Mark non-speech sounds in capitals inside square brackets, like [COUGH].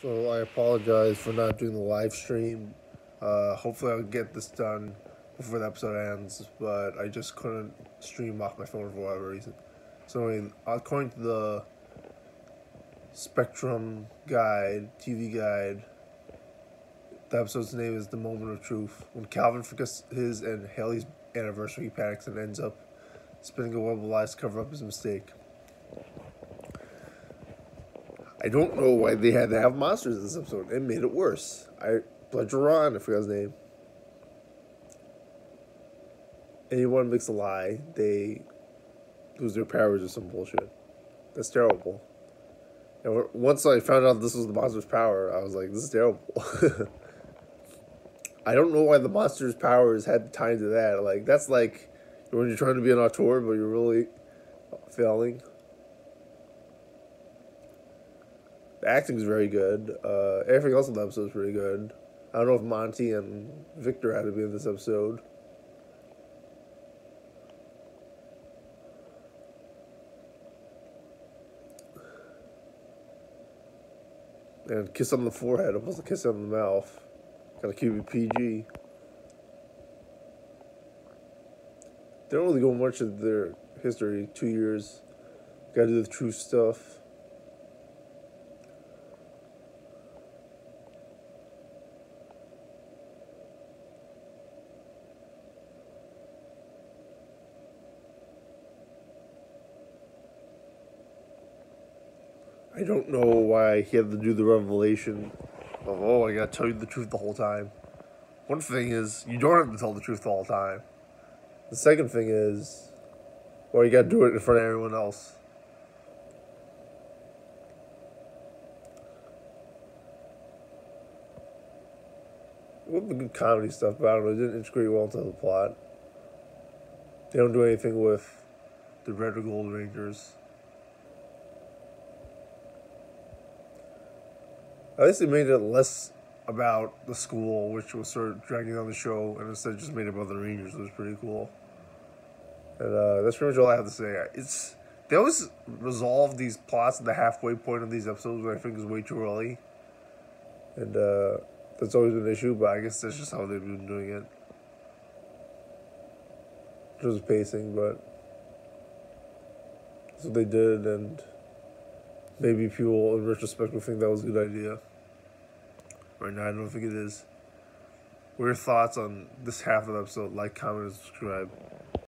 So I apologize for not doing the live stream. Uh, hopefully I'll get this done before the episode ends, but I just couldn't stream off my phone for whatever reason. So anyway, according to the Spectrum guide, TV guide, the episode's name is The Moment of Truth. When Calvin forgets his and Hayley's anniversary, he panics and ends up spinning a web of lies to cover up his mistake. I don't know why they had to have monsters in this episode. It made it worse. I Ron, I forgot his name. Anyone makes a lie, they lose their powers or some bullshit. That's terrible. And once I found out this was the monster's power, I was like, this is terrible. [LAUGHS] I don't know why the monster's powers had to that. Like that's like when you're trying to be an auteur, but you're really failing. The acting is very good. Uh, everything else in the episode is pretty good. I don't know if Monty and Victor had to be in this episode. And kiss on the forehead opposed to kiss on the mouth. Gotta keep PG. They don't really go much of their history. Two years. Gotta do the true stuff. I don't know why he had to do the revelation of, oh, I gotta tell you the truth the whole time. One thing is, you don't have to tell the truth the whole time. The second thing is, well, you gotta do it in front of everyone else. With the good comedy stuff, but I don't know, it didn't integrate well into the plot. They don't do anything with the Red or Gold Rangers. At least they made it less about the school, which was sort of dragging on the show, and instead just made it about the Rangers. It was pretty cool. And uh, that's pretty much all I have to say. It's they always resolve these plots at the halfway point of these episodes, which I think is way too early. And uh, that's always been an issue, but I guess that's just how they've been doing it. Just pacing, but that's what they did, and maybe people in retrospect will think that was a good idea. Right now, I don't think it is. What are your thoughts on this half of the episode? Like, comment, and subscribe.